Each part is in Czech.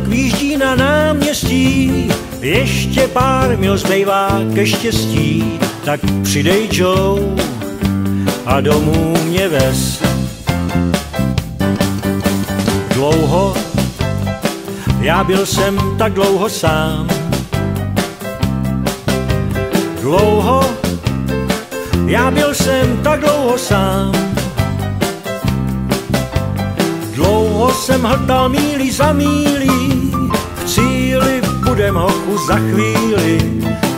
dýzlák výjíždí na náměstí, ještě pár mil zbývá ke štěstí, tak přidej Joe a domů mě ves. Dlouho, já byl jsem tak dlouho sám. Dlouho, já byl jsem tak dlouho sám. Dlouho jsem hltal mílí za mílí, cíli budem hochu za chvíli,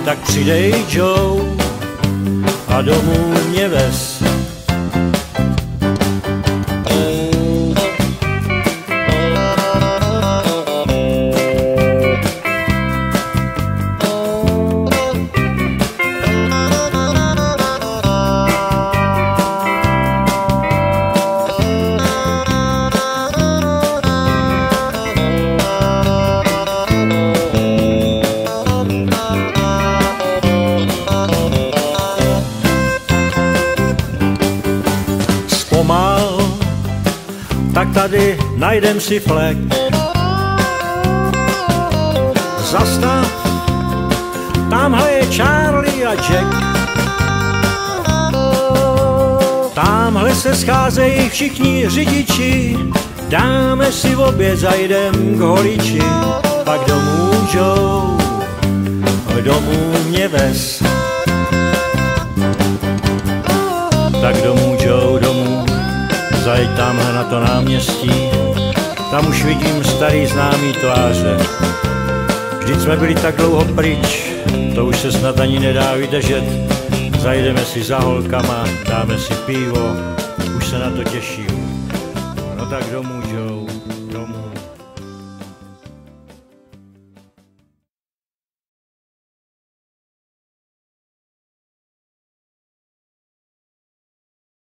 tak přidej Joe a domů mě ves. Zpomal, tak tady najdem si flek. Zastav, tamhle je Charlie a Jack. Tamhle se scházejí všichni řidiči, dáme si v oběd, zajdem k holiči, pak domů Joe, domů mě ves. Zajď tamhle na to náměstí, tam už vidím starý známý tváře. Vždyť jsme byli tak dlouho pryč, to už se snad ani nedá vydržet. Zajdeme si za holkama, dáme si pivo, už se na to těším. No tak domů Joe.